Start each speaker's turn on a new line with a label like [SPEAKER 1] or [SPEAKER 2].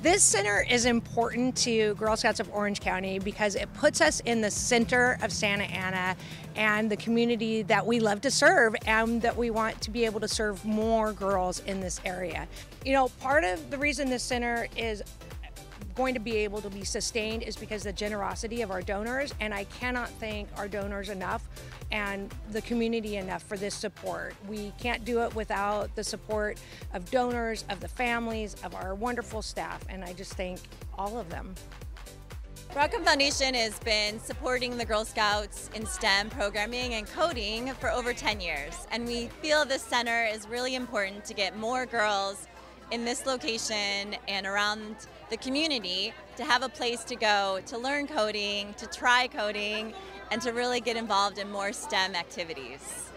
[SPEAKER 1] This center is important to Girl Scouts of Orange County because it puts us in the center of Santa Ana and the community that we love to serve and that we want to be able to serve more girls in this area. You know, part of the reason this center is going to be able to be sustained is because the generosity of our donors and I cannot thank our donors enough and the community enough for this support. We can't do it without the support of donors, of the families, of our wonderful staff and I just thank all of them.
[SPEAKER 2] Broadcom Foundation has been supporting the Girl Scouts in STEM programming and coding for over 10 years and we feel this center is really important to get more girls in this location and around the community to have a place to go to learn coding, to try coding, and to really get involved in more STEM activities.